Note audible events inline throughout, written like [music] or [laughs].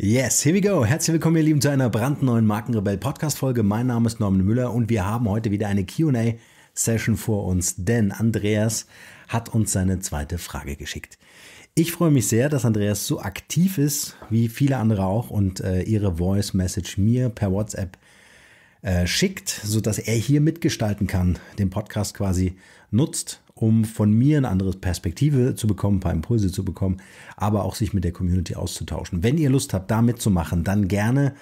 Yes, here we go. Herzlich willkommen, ihr Lieben, zu einer brandneuen Markenrebell Podcast Folge. Mein Name ist Norman Müller und wir haben heute wieder eine Q&A Session vor uns, denn Andreas hat uns seine zweite Frage geschickt. Ich freue mich sehr, dass Andreas so aktiv ist, wie viele andere auch, und äh, ihre Voice Message mir per WhatsApp äh, schickt, sodass er hier mitgestalten kann, den Podcast quasi nutzt um von mir eine andere Perspektive zu bekommen, ein paar Impulse zu bekommen, aber auch sich mit der Community auszutauschen. Wenn ihr Lust habt, da mitzumachen, dann gerne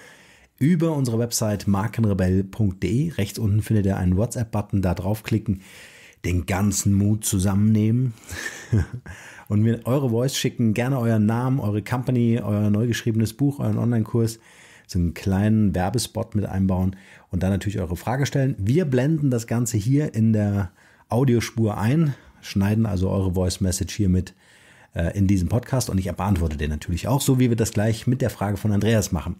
über unsere Website markenrebell.de. Rechts unten findet ihr einen WhatsApp-Button, da draufklicken, den ganzen Mut zusammennehmen [laughs] und mir eure Voice schicken, gerne euren Namen, eure Company, euer neu geschriebenes Buch, euren Online-Kurs, so einen kleinen Werbespot mit einbauen und dann natürlich eure Frage stellen. Wir blenden das Ganze hier in der Audiospur ein, schneiden also eure Voice Message hier mit äh, in diesem Podcast und ich beantworte den natürlich auch, so wie wir das gleich mit der Frage von Andreas machen.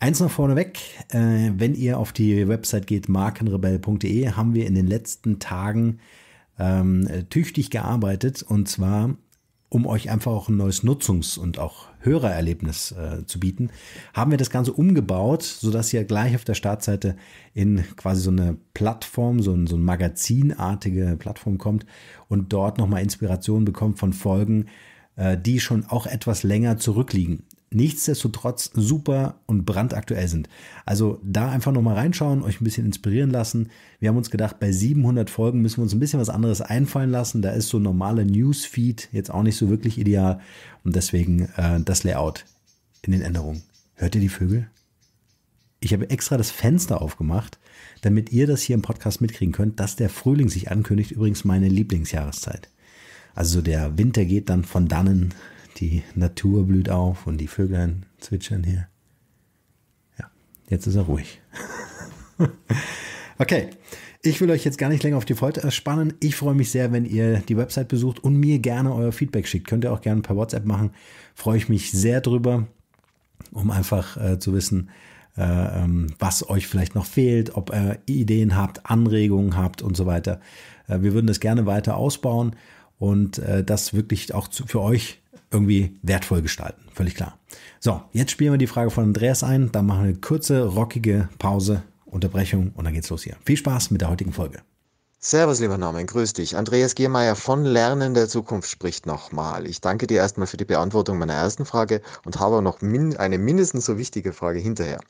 Eins noch vorneweg, äh, wenn ihr auf die Website geht, markenrebell.de, haben wir in den letzten Tagen ähm, tüchtig gearbeitet und zwar um euch einfach auch ein neues Nutzungs- und auch Hörererlebnis äh, zu bieten, haben wir das Ganze umgebaut, sodass ihr gleich auf der Startseite in quasi so eine Plattform, so ein, so ein magazinartige Plattform kommt und dort nochmal Inspiration bekommt von Folgen, äh, die schon auch etwas länger zurückliegen nichtsdestotrotz super und brandaktuell sind. Also da einfach nochmal reinschauen, euch ein bisschen inspirieren lassen. Wir haben uns gedacht, bei 700 Folgen müssen wir uns ein bisschen was anderes einfallen lassen. Da ist so normale Newsfeed jetzt auch nicht so wirklich ideal und deswegen äh, das Layout in den Änderungen. Hört ihr die Vögel? Ich habe extra das Fenster aufgemacht, damit ihr das hier im Podcast mitkriegen könnt, dass der Frühling sich ankündigt. Übrigens meine Lieblingsjahreszeit. Also der Winter geht dann von dannen die Natur blüht auf und die Vögel zwitschern hier. Ja, jetzt ist er ruhig. [laughs] okay, ich will euch jetzt gar nicht länger auf die Folter spannen. Ich freue mich sehr, wenn ihr die Website besucht und mir gerne euer Feedback schickt. Könnt ihr auch gerne per WhatsApp machen. Freue ich mich sehr drüber, um einfach äh, zu wissen, äh, ähm, was euch vielleicht noch fehlt, ob ihr Ideen habt, Anregungen habt und so weiter. Äh, wir würden das gerne weiter ausbauen und äh, das wirklich auch zu, für euch irgendwie wertvoll gestalten. Völlig klar. So, jetzt spielen wir die Frage von Andreas ein. Dann machen wir eine kurze, rockige Pause, Unterbrechung und dann geht's los hier. Viel Spaß mit der heutigen Folge. Servus, lieber Norman, grüß dich. Andreas Giermeier von Lernen der Zukunft spricht nochmal. Ich danke dir erstmal für die Beantwortung meiner ersten Frage und habe noch min eine mindestens so wichtige Frage hinterher.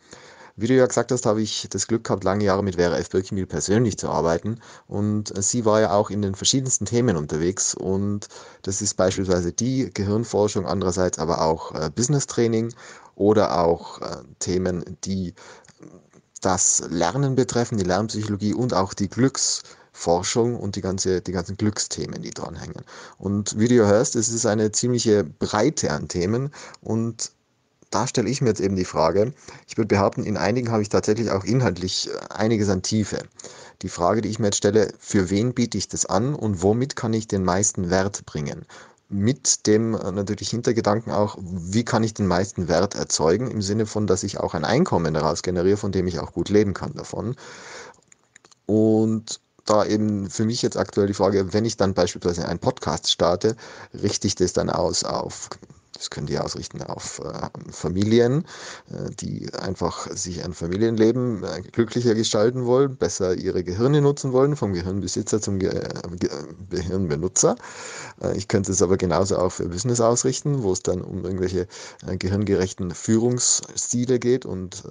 Wie du ja gesagt hast, habe ich das Glück gehabt, lange Jahre mit Vera F. Birkenbiel persönlich zu arbeiten. Und sie war ja auch in den verschiedensten Themen unterwegs. Und das ist beispielsweise die Gehirnforschung, andererseits aber auch äh, Business Training oder auch äh, Themen, die das Lernen betreffen, die Lernpsychologie und auch die Glücksforschung und die, ganze, die ganzen Glücksthemen, die dranhängen. Und wie du hörst, es ist eine ziemliche Breite an Themen und da stelle ich mir jetzt eben die Frage, ich würde behaupten, in einigen habe ich tatsächlich auch inhaltlich äh, einiges an Tiefe. Die Frage, die ich mir jetzt stelle, für wen biete ich das an und womit kann ich den meisten Wert bringen? Mit dem äh, natürlich Hintergedanken auch, wie kann ich den meisten Wert erzeugen, im Sinne von, dass ich auch ein Einkommen daraus generiere, von dem ich auch gut leben kann davon. Und da eben für mich jetzt aktuell die Frage, wenn ich dann beispielsweise einen Podcast starte, richte ich das dann aus auf das können die ausrichten auf äh, Familien, äh, die einfach sich ein Familienleben äh, glücklicher gestalten wollen, besser ihre Gehirne nutzen wollen, vom Gehirnbesitzer zum Ge Ge Gehirnbenutzer. Ich könnte es aber genauso auch für Business ausrichten, wo es dann um irgendwelche gehirngerechten Führungsstile geht und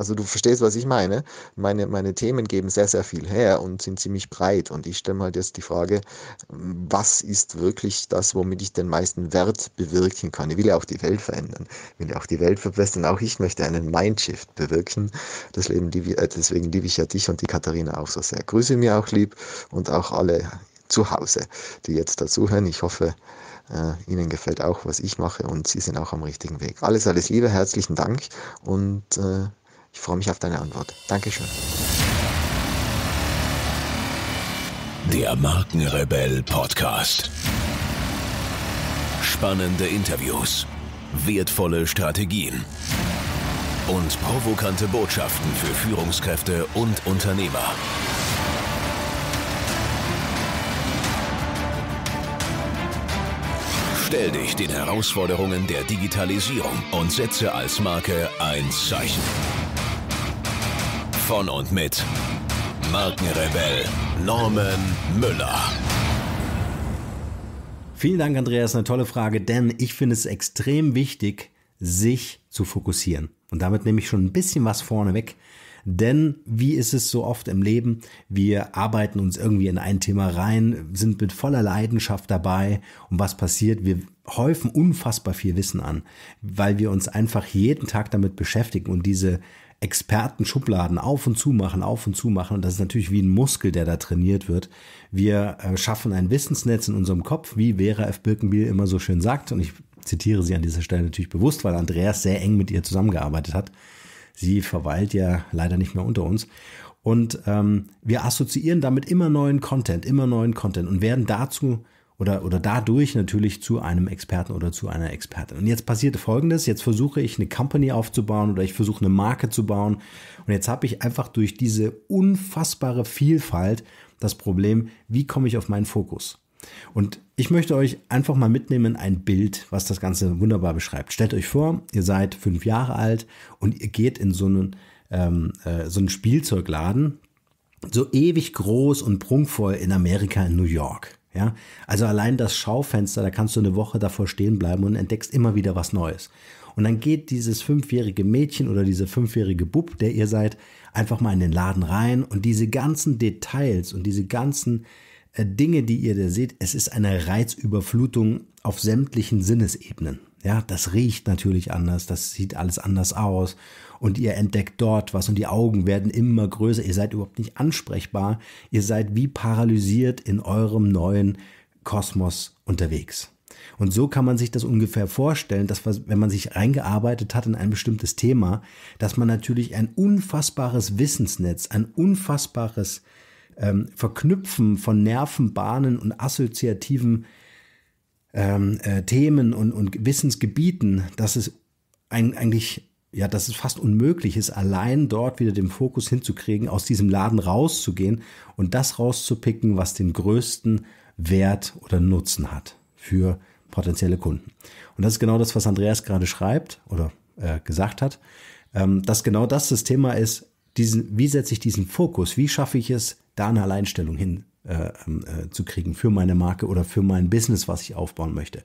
also du verstehst, was ich meine. Meine, meine Themen geben sehr, sehr viel her und sind ziemlich breit. Und ich stelle mal halt jetzt die Frage, was ist wirklich das, womit ich den meisten Wert bewirken kann? Ich will ja auch die Welt verändern, ich will ja auch die Welt verbessern. Auch ich möchte einen Mindshift bewirken. Das Leben, äh, deswegen liebe ich ja dich und die Katharina auch so sehr. Grüße mir auch lieb und auch alle zu Hause, die jetzt dazuhören. Ich hoffe, äh, Ihnen gefällt auch, was ich mache und Sie sind auch am richtigen Weg. Alles, alles Liebe, herzlichen Dank und äh, ich freue mich auf deine Antwort. Dankeschön. Der Markenrebell Podcast. Spannende Interviews, wertvolle Strategien und provokante Botschaften für Führungskräfte und Unternehmer. Stell dich den Herausforderungen der Digitalisierung und setze als Marke ein Zeichen. Von und mit Markenrebell Norman Müller. Vielen Dank, Andreas. Eine tolle Frage, denn ich finde es extrem wichtig, sich zu fokussieren. Und damit nehme ich schon ein bisschen was vorne weg. Denn wie ist es so oft im Leben? Wir arbeiten uns irgendwie in ein Thema rein, sind mit voller Leidenschaft dabei. Und was passiert? Wir häufen unfassbar viel Wissen an, weil wir uns einfach jeden Tag damit beschäftigen und diese Expertenschubladen auf und zu machen, auf und zu machen. Und das ist natürlich wie ein Muskel, der da trainiert wird. Wir äh, schaffen ein Wissensnetz in unserem Kopf, wie Vera F. Birkenbiel immer so schön sagt. Und ich zitiere sie an dieser Stelle natürlich bewusst, weil Andreas sehr eng mit ihr zusammengearbeitet hat. Sie verweilt ja leider nicht mehr unter uns. Und ähm, wir assoziieren damit immer neuen Content, immer neuen Content und werden dazu oder, oder dadurch natürlich zu einem Experten oder zu einer Expertin. Und jetzt passiert Folgendes, jetzt versuche ich eine Company aufzubauen oder ich versuche eine Marke zu bauen und jetzt habe ich einfach durch diese unfassbare Vielfalt das Problem, wie komme ich auf meinen Fokus? Und ich möchte euch einfach mal mitnehmen ein Bild, was das Ganze wunderbar beschreibt. Stellt euch vor, ihr seid fünf Jahre alt und ihr geht in so einen, ähm, äh, so einen Spielzeugladen, so ewig groß und prunkvoll in Amerika, in New York. Ja, also allein das Schaufenster, da kannst du eine Woche davor stehen bleiben und entdeckst immer wieder was Neues. Und dann geht dieses fünfjährige Mädchen oder dieser fünfjährige Bub, der ihr seid, einfach mal in den Laden rein und diese ganzen Details und diese ganzen äh, Dinge, die ihr da seht, es ist eine Reizüberflutung auf sämtlichen Sinnesebenen. Ja, das riecht natürlich anders, das sieht alles anders aus und ihr entdeckt dort was und die Augen werden immer größer. Ihr seid überhaupt nicht ansprechbar. Ihr seid wie paralysiert in eurem neuen Kosmos unterwegs. Und so kann man sich das ungefähr vorstellen, dass wenn man sich eingearbeitet hat in ein bestimmtes Thema, dass man natürlich ein unfassbares Wissensnetz, ein unfassbares ähm, Verknüpfen von Nervenbahnen und assoziativen ähm, äh, Themen und, und Wissensgebieten, dass es ein, eigentlich, ja, dass es fast unmöglich ist, allein dort wieder den Fokus hinzukriegen, aus diesem Laden rauszugehen und das rauszupicken, was den größten Wert oder Nutzen hat für potenzielle Kunden. Und das ist genau das, was Andreas gerade schreibt oder äh, gesagt hat, ähm, dass genau das das Thema ist, diesen, wie setze ich diesen Fokus, wie schaffe ich es, da eine Alleinstellung hin äh, ähm, äh, zu kriegen für meine Marke oder für mein Business, was ich aufbauen möchte.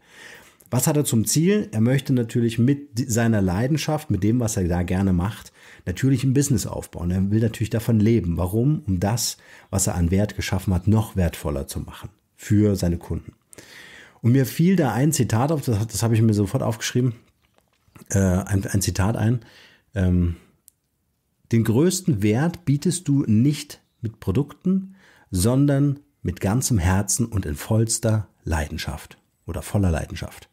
Was hat er zum Ziel? Er möchte natürlich mit seiner Leidenschaft, mit dem, was er da gerne macht, natürlich ein Business aufbauen. Er will natürlich davon leben. Warum? Um das, was er an Wert geschaffen hat, noch wertvoller zu machen für seine Kunden. Und mir fiel da ein Zitat auf, das, das habe ich mir sofort aufgeschrieben, äh, ein, ein, Zitat ein. Ähm, den größten Wert bietest du nicht mit Produkten, sondern mit ganzem Herzen und in vollster Leidenschaft oder voller Leidenschaft.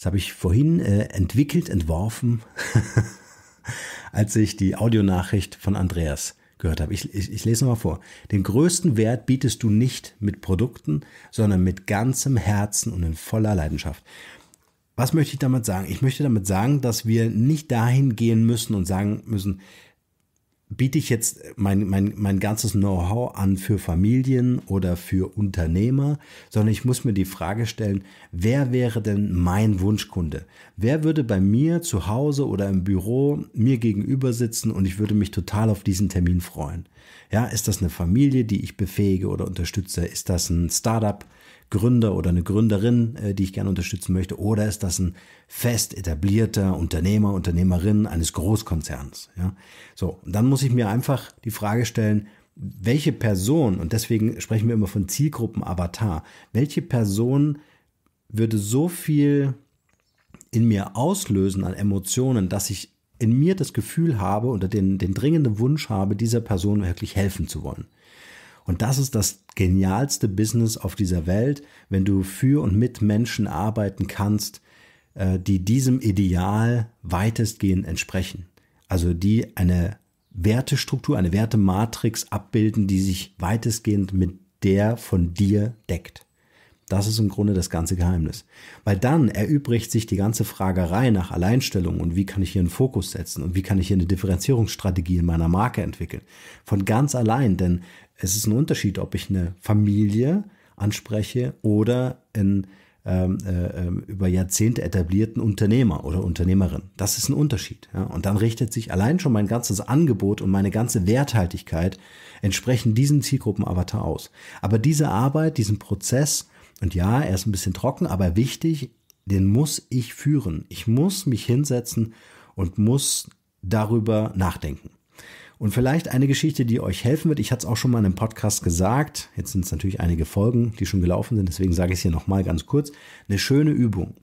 Das habe ich vorhin äh, entwickelt, entworfen, [laughs] als ich die Audionachricht von Andreas gehört habe. Ich, ich, ich lese nochmal vor. Den größten Wert bietest du nicht mit Produkten, sondern mit ganzem Herzen und in voller Leidenschaft. Was möchte ich damit sagen? Ich möchte damit sagen, dass wir nicht dahin gehen müssen und sagen müssen, biete ich jetzt mein, mein, mein ganzes Know-how an für Familien oder für Unternehmer, sondern ich muss mir die Frage stellen, wer wäre denn mein Wunschkunde? Wer würde bei mir zu Hause oder im Büro mir gegenüber sitzen und ich würde mich total auf diesen Termin freuen? Ja, ist das eine Familie, die ich befähige oder unterstütze? Ist das ein Startup? Gründer oder eine Gründerin, äh, die ich gerne unterstützen möchte, oder ist das ein fest etablierter Unternehmer, Unternehmerin eines Großkonzerns? Ja, so. dann muss ich mir einfach die Frage stellen, welche Person, und deswegen sprechen wir immer von Zielgruppen-Avatar, welche Person würde so viel in mir auslösen an Emotionen, dass ich in mir das Gefühl habe oder den, den dringenden Wunsch habe, dieser Person wirklich helfen zu wollen. Und das ist das genialste Business auf dieser Welt, wenn du für und mit Menschen arbeiten kannst, äh, die diesem Ideal weitestgehend entsprechen. Also die eine Wertestruktur, eine Wertematrix abbilden, die sich weitestgehend mit der von dir deckt. Das ist im Grunde das ganze Geheimnis. Weil dann erübrigt sich die ganze Fragerei nach Alleinstellung und wie kann ich hier einen Fokus setzen und wie kann ich hier eine Differenzierungsstrategie in meiner Marke entwickeln. Von ganz allein, denn es ist ein Unterschied, ob ich eine Familie anspreche oder ein ähm, äh, ähm, über Jahrzehnte etablierten Unternehmer oder Unternehmerin. Das ist ein Unterschied. Und dann richtet sich allein schon mein ganzes Angebot und meine ganze Werthaltigkeit entsprechend diesem Zielgruppenavatar aus. Aber diese Arbeit, diesen Prozess, und ja, er ist ein bisschen trocken, aber wichtig, den muss ich führen. Ich muss mich hinsetzen und muss darüber nachdenken. Und vielleicht eine Geschichte, die euch helfen wird. Ich hatte es auch schon mal in einem Podcast gesagt. Jetzt sind es natürlich einige Folgen, die schon gelaufen sind. Deswegen sage ich es hier nochmal ganz kurz. Eine schöne Übung.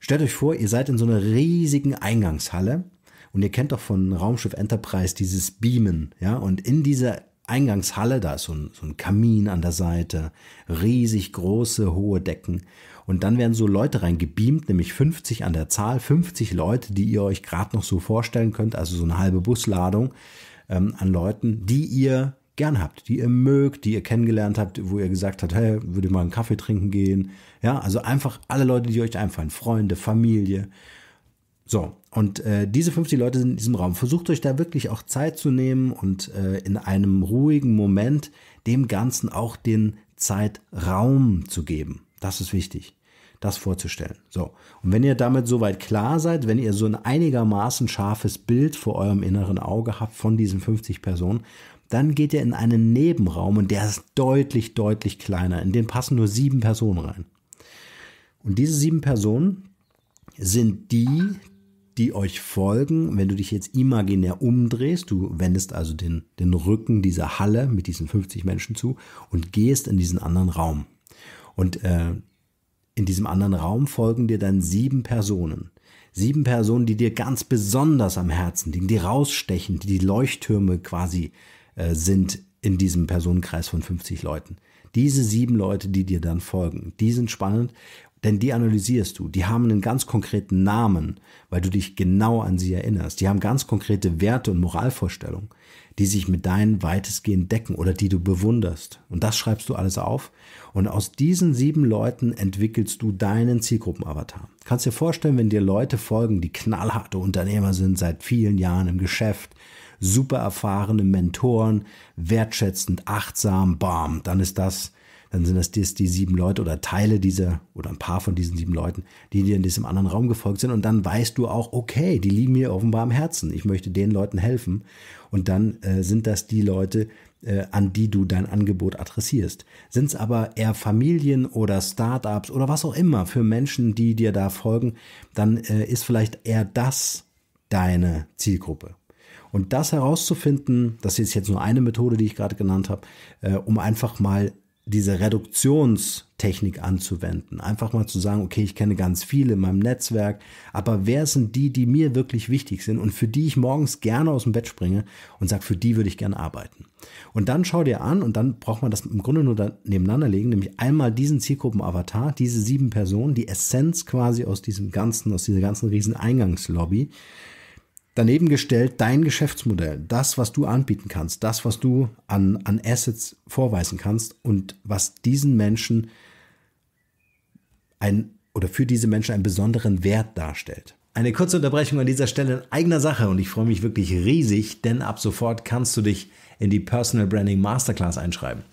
Stellt euch vor, ihr seid in so einer riesigen Eingangshalle und ihr kennt doch von Raumschiff Enterprise dieses Beamen, ja, und in dieser Eingangshalle, da ist so ein, so ein Kamin an der Seite, riesig große, hohe Decken. Und dann werden so Leute reingebeamt, nämlich 50 an der Zahl, 50 Leute, die ihr euch gerade noch so vorstellen könnt, also so eine halbe Busladung ähm, an Leuten, die ihr gern habt, die ihr mögt, die ihr kennengelernt habt, wo ihr gesagt habt, hey, würde mal einen Kaffee trinken gehen. Ja, also einfach alle Leute, die euch einfallen, Freunde, Familie. So, und äh, diese 50 Leute sind in diesem Raum. Versucht euch da wirklich auch Zeit zu nehmen und äh, in einem ruhigen Moment dem Ganzen auch den Zeitraum zu geben. Das ist wichtig das vorzustellen. So. Und wenn ihr damit soweit klar seid, wenn ihr so ein einigermaßen scharfes Bild vor eurem inneren Auge habt von diesen 50 Personen, dann geht ihr in einen Nebenraum und der ist deutlich, deutlich kleiner. In den passen nur sieben Personen rein. Und diese sieben Personen sind die, die euch folgen, wenn du dich jetzt imaginär umdrehst, du wendest also den, den Rücken dieser Halle mit diesen 50 Menschen zu und gehst in diesen anderen Raum. Und äh, in diesem anderen Raum folgen dir dann sieben Personen. Sieben Personen, die dir ganz besonders am Herzen liegen, die rausstechen, die die Leuchttürme quasi äh, sind in diesem Personenkreis von 50 Leuten. Diese sieben Leute, die dir dann folgen, die sind spannend, denn die analysierst du. Die haben einen ganz konkreten Namen, weil du dich genau an sie erinnerst. Die haben ganz konkrete Werte und Moralvorstellungen, die sich mit deinen weitestgehend decken oder die du bewunderst. Und das schreibst du alles auf. Und aus diesen sieben Leuten entwickelst du deinen Zielgruppenavatar. Kannst dir vorstellen, wenn dir Leute folgen, die knallharte Unternehmer sind, seit vielen Jahren im Geschäft, super erfahrene Mentoren, wertschätzend, achtsam, bam, dann ist das dann sind das die, sieben Leute oder Teile dieser oder ein paar von diesen sieben Leuten, die dir in diesem anderen Raum gefolgt sind. Und dann weißt du auch, okay, die liegen mir offenbar am Herzen. Ich möchte den Leuten helfen. Und dann äh, sind das die Leute, äh, an die du dein Angebot adressierst. Sind es aber eher Familien oder Startups oder was auch immer für Menschen, die dir da folgen, dann äh, ist vielleicht eher das deine Zielgruppe. Und das herauszufinden, das ist jetzt nur eine Methode, die ich gerade genannt habe, äh, um einfach mal diese Reduktionstechnik anzuwenden. Einfach mal zu sagen, okay, ich kenne ganz viele in meinem Netzwerk, aber wer sind die, die mir wirklich wichtig sind und für die ich morgens gerne aus dem Bett springe und sage, für die würde ich gerne arbeiten. Und dann schau dir an und dann braucht man das im Grunde nur da nebeneinander legen, nämlich einmal diesen Zielgruppen-Avatar, diese sieben Personen, die Essenz quasi aus diesem ganzen, aus dieser ganzen riesen Eingangslobby daneben gestellt dein Geschäftsmodell, das, was du anbieten kannst, das, was du an, an Assets vorweisen kannst und was diesen Menschen ein oder für diese Menschen einen besonderen Wert darstellt. Eine kurze Unterbrechung an dieser Stelle in eigener Sache und ich freue mich wirklich riesig, denn ab sofort kannst du dich in die Personal Branding Masterclass einschreiben.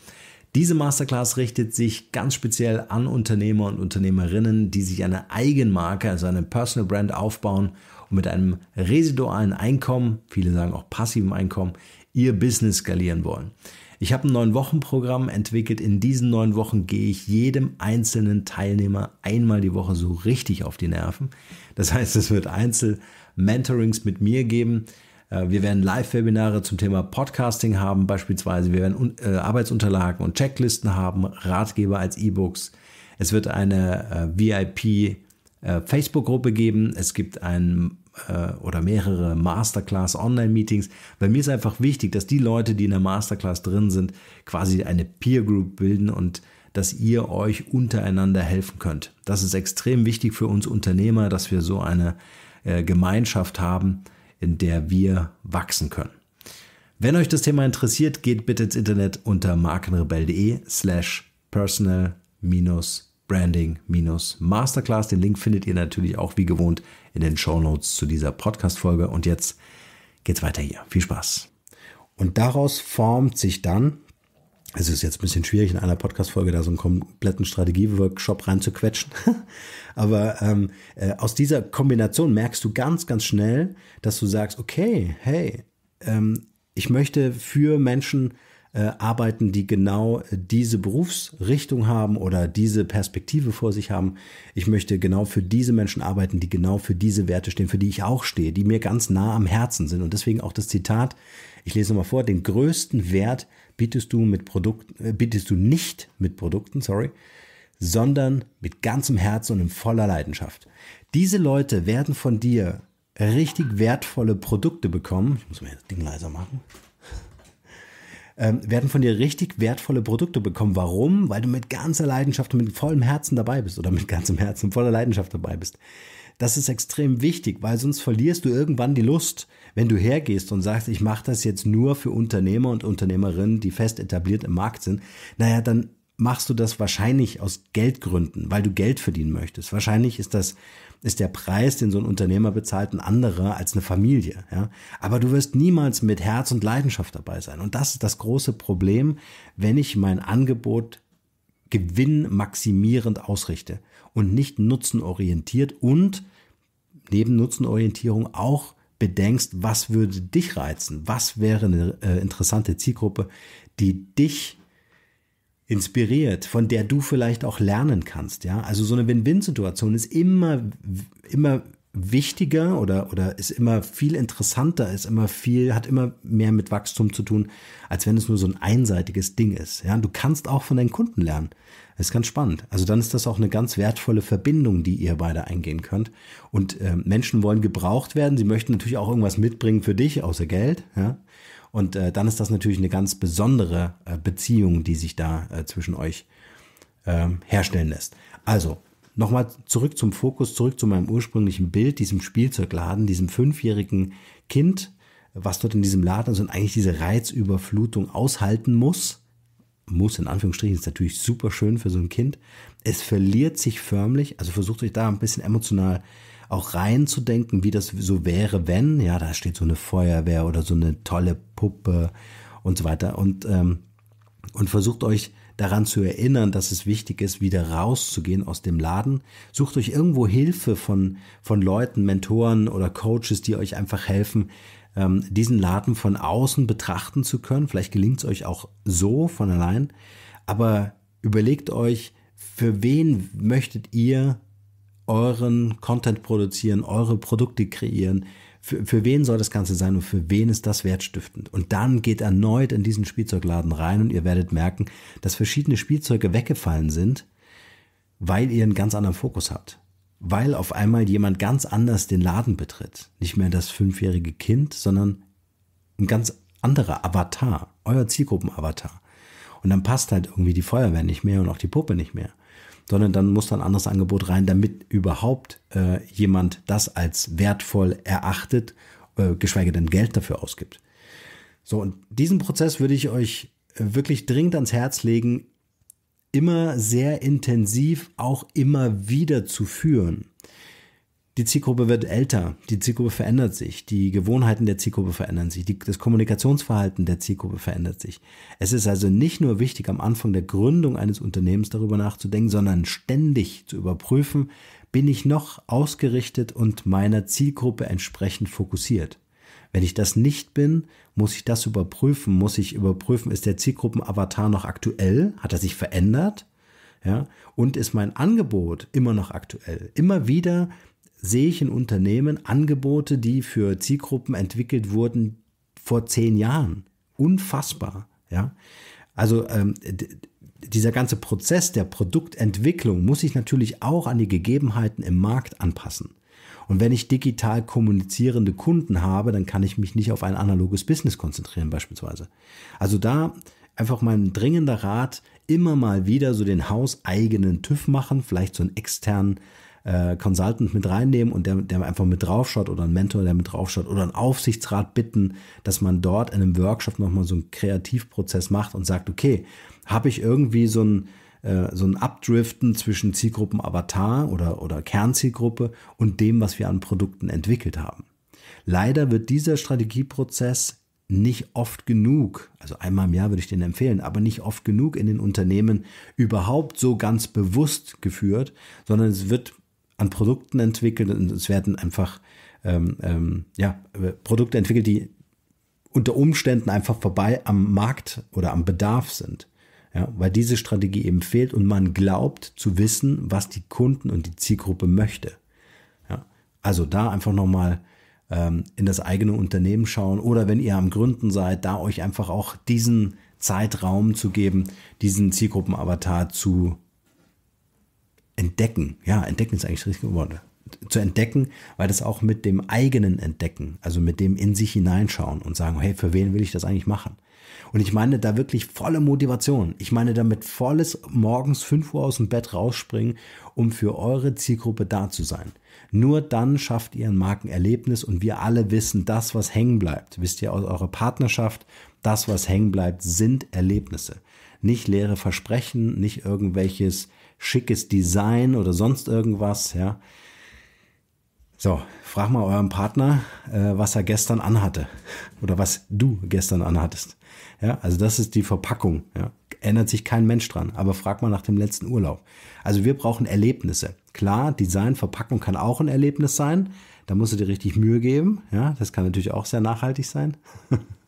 Diese Masterclass richtet sich ganz speziell an Unternehmer und Unternehmerinnen, die sich eine Eigenmarke, also eine Personal Brand aufbauen und mit einem residualen Einkommen, viele sagen auch passivem Einkommen, ihr Business skalieren wollen. Ich habe ein neun Wochen Programm entwickelt. In diesen neun Wochen gehe ich jedem einzelnen Teilnehmer einmal die Woche so richtig auf die Nerven. Das heißt, es wird Einzel-Mentorings mit mir geben. Äh, wir werden Live-Webinare zum Thema Podcasting haben, beispielsweise. Wir werden äh, Arbeitsunterlagen und Checklisten haben, Ratgeber als E-Books. Es wird eine äh, VIP Facebook-Gruppe geben. Es gibt ein äh, oder mehrere Masterclass Online-Meetings. Bei mir ist einfach wichtig, dass die Leute, die in der Masterclass drin sind, quasi eine Peer Group bilden und dass ihr euch untereinander helfen könnt. Das ist extrem wichtig für uns Unternehmer, dass wir so eine äh, Gemeinschaft haben, in der wir wachsen können. Wenn euch das Thema interessiert, geht bitte ins Internet unter markenrebell.de slash personal minus Branding-Masterclass. Den Link findet ihr natürlich auch wie gewohnt in den Show Notes zu dieser Podcast-Folge. Und jetzt geht's weiter hier. Viel Spaß. Und daraus formt sich dann es ist jetzt ein bisschen schwierig, in einer Podcast-Folge da so einen kompletten Strategieworkshop reinzuquetschen. [laughs] Aber ähm, äh, aus dieser Kombination merkst du ganz, ganz schnell, dass du sagst, okay, hey, ähm, ich möchte für Menschen äh, arbeiten, die genau äh, diese Berufsrichtung haben oder diese Perspektive vor sich haben. Ich möchte genau für diese Menschen arbeiten, die genau für diese Werte stehen, für die ich auch stehe, die mir ganz nah am Herzen sind. Und deswegen auch das Zitat, ich lese mal vor, den größten Wert bietest du mit Produkten, äh, bietest du nicht mit Produkten, sorry, sondern mit ganzem Herzen und in voller Leidenschaft. Diese Leute werden von dir richtig wertvolle Produkte bekommen. Ich muss mir das Ding leiser machen ähm, werden von dir richtig wertvolle Produkte bekommen. Warum? Weil du mit ganzer Leidenschaft und mit vollem Herzen dabei bist oder mit ganzem Herzen und voller Leidenschaft dabei bist. Das ist extrem wichtig, weil sonst verlierst du irgendwann die Lust, wenn du hergehst und sagst, ich mache das jetzt nur für Unternehmer und Unternehmerinnen, die fest etabliert im Markt sind. Naja, dann machst du das wahrscheinlich aus Geldgründen, weil du Geld verdienen möchtest. Wahrscheinlich ist das ist der Preis, den so ein Unternehmer bezahlt, ein anderer als eine Familie. Ja? Aber du wirst niemals mit Herz und Leidenschaft dabei sein. Und das ist das große Problem, wenn ich mein Angebot gewinnmaximierend ausrichte und nicht nutzenorientiert und neben Nutzenorientierung auch bedenkst, was würde dich reizen, was wäre eine äh, interessante Zielgruppe, die dich inspiriert, von der du vielleicht auch lernen kannst, ja? Also so eine Win-Win-Situation ist immer, immer wichtiger oder, oder ist immer viel interessanter, ist immer viel, hat immer mehr mit Wachstum zu tun, als wenn es nur so ein einseitiges Ding ist. Ja, du kannst auch von deinen Kunden lernen. Das ist ganz spannend. Also dann ist das auch eine ganz wertvolle Verbindung, die ihr beide eingehen könnt. Und äh, Menschen wollen gebraucht werden. Sie möchten natürlich auch irgendwas mitbringen für dich, außer Geld. Ja? Und äh, dann ist das natürlich eine ganz besondere äh, Beziehung, die sich da äh, zwischen euch äh, herstellen lässt. Also, nochmal zurück zum Fokus, zurück zu meinem ursprünglichen Bild, diesem Spielzeugladen, diesem fünfjährigen Kind, was dort in diesem Laden ist und eigentlich diese Reizüberflutung aushalten muss. Muss in Anführungsstrichen ist natürlich super schön für so ein Kind. Es verliert sich förmlich, also versucht euch da ein bisschen emotional auch reinzudenken, wie das so wäre, wenn, ja, da steht so eine Feuerwehr oder so eine tolle Puppe und so weiter und, ähm, und versucht euch daran zu erinnern, dass es wichtig ist, wieder rauszugehen aus dem Laden. Sucht euch irgendwo Hilfe von, von Leuten, Mentoren oder Coaches, die euch einfach helfen, ähm, diesen Laden von außen betrachten zu können. Vielleicht gelingt es euch auch so von allein. Aber überlegt euch, für wen möchtet ihr euren Content produzieren, eure Produkte kreieren. Für, für wen soll das Ganze sein und für wen ist das wertstiftend? Und dann geht erneut in diesen Spielzeugladen rein und ihr werdet merken, dass verschiedene Spielzeuge weggefallen sind, weil ihr einen ganz anderen Fokus habt. Weil auf einmal jemand ganz anders den Laden betritt. Nicht mehr das fünfjährige Kind, sondern ein ganz anderer Avatar, euer Zielgruppenavatar. Und dann passt halt irgendwie die Feuerwehr nicht mehr und auch die Puppe nicht mehr sondern dann muss da ein anderes Angebot rein, damit überhaupt äh, jemand das als wertvoll erachtet, äh, geschweige denn Geld dafür ausgibt. So, und diesen Prozess würde ich euch äh, wirklich dringend ans Herz legen, immer sehr intensiv auch immer wieder zu führen. Die Zielgruppe wird älter, die Zielgruppe verändert sich, die Gewohnheiten der Zielgruppe verändern sich, die, das Kommunikationsverhalten der Zielgruppe verändert sich. Es ist also nicht nur wichtig, am Anfang der Gründung eines Unternehmens darüber nachzudenken, sondern ständig zu überprüfen, bin ich noch ausgerichtet und meiner Zielgruppe entsprechend fokussiert. Wenn ich das nicht bin, muss ich das überprüfen, muss ich überprüfen, ist der Zielgruppenavatar noch aktuell, hat er sich verändert, ja, und ist mein Angebot immer noch aktuell. Immer wieder sehe ich in Unternehmen Angebote, die für Zielgruppen entwickelt wurden vor zehn Jahren. Unfassbar. Ja? Also ähm, dieser ganze Prozess der Produktentwicklung muss sich natürlich auch an die Gegebenheiten im Markt anpassen. Und wenn ich digital kommunizierende Kunden habe, dann kann ich mich nicht auf ein analoges Business konzentrieren beispielsweise. Also da einfach mein dringender Rat, immer mal wieder so den hauseigenen TÜV machen, vielleicht so einen externen äh, Consultant mit reinnehmen und der, der einfach mit draufschaut oder ein Mentor, der mit draufschaut oder einen Aufsichtsrat bitten, dass man dort in einem Workshop nochmal so einen Kreativprozess macht und sagt, okay, habe ich irgendwie so ein äh, so ein Abdriften zwischen Zielgruppen Avatar oder, oder Kernzielgruppe und dem, was wir an Produkten entwickelt haben. Leider wird dieser Strategieprozess nicht oft genug, also einmal im Jahr würde ich den empfehlen, aber nicht oft genug in den Unternehmen überhaupt so ganz bewusst geführt, sondern es wird an Produkten entwickelt und es werden einfach ähm, ähm, ja, Produkte entwickelt, die unter Umständen einfach vorbei am Markt oder am Bedarf sind. Ja, weil diese Strategie eben fehlt und man glaubt zu wissen, was die Kunden und die Zielgruppe möchte. Ja, also da einfach nochmal ähm, in das eigene Unternehmen schauen oder wenn ihr am Gründen seid, da euch einfach auch diesen Zeitraum zu geben, diesen Zielgruppenavatar zu entdecken. Ja, entdecken ist eigentlich das richtige Wort. Zu entdecken, weil das auch mit dem eigenen Entdecken, also mit dem in sich hineinschauen und sagen, hey, für wen will ich das eigentlich machen? Und ich meine da wirklich volle Motivation. Ich meine damit volles morgens 5 Uhr aus dem Bett rausspringen, um für eure Zielgruppe da zu sein. Nur dann schafft ihr ein Markenerlebnis und wir alle wissen, das, was hängen bleibt, wisst ihr aus eurer Partnerschaft, das, was hängen bleibt, sind Erlebnisse. Nicht leere Versprechen, nicht irgendwelches schickes Design oder sonst irgendwas, ja. So, frag mal euren Partner, äh, was er gestern anhatte oder was du gestern anhattest. Ja, also das ist die Verpackung. Ja. Ändert sich kein Mensch dran, aber frag mal nach dem letzten Urlaub. Also wir brauchen Erlebnisse. Klar, Design, Verpackung kann auch ein Erlebnis sein. Da musst du dir richtig Mühe geben. Ja, das kann natürlich auch sehr nachhaltig sein. [laughs]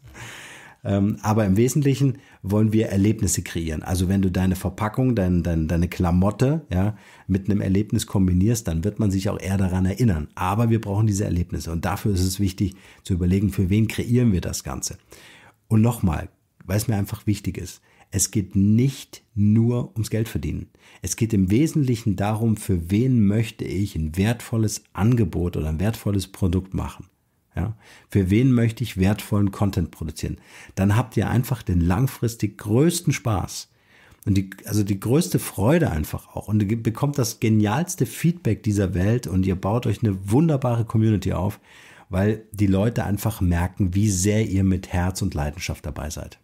Ähm, aber im Wesentlichen wollen wir Erlebnisse kreieren. Also wenn du deine Verpackung, dein, dein, deine Klamotte ja, mit einem Erlebnis kombinierst, dann wird man sich auch eher daran erinnern. Aber wir brauchen diese Erlebnisse. Und dafür ist es wichtig zu überlegen, für wen kreieren wir das Ganze. Und nochmal, weil es mir einfach wichtig ist, es geht nicht nur ums Geld verdienen. Es geht im Wesentlichen darum, für wen möchte ich ein wertvolles Angebot oder ein wertvolles Produkt machen. Ja, für wen möchte ich wertvollen Content produzieren? Dann habt ihr einfach den langfristig größten Spaß und die, also die größte Freude einfach auch und ihr bekommt das genialste Feedback dieser Welt und ihr baut euch eine wunderbare Community auf, weil die Leute einfach merken, wie sehr ihr mit Herz und Leidenschaft dabei seid.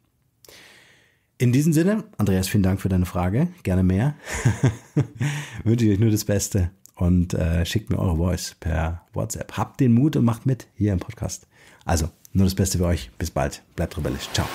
In diesem Sinne, Andreas, vielen Dank für deine Frage. Gerne mehr. [laughs] Wünsche ich euch nur das Beste und äh, schickt mir eure Voice per WhatsApp. Habt den Mut und macht mit hier im Podcast. Also, nur das Beste für euch. Bis bald. Bleibt rebellisch. Ciao.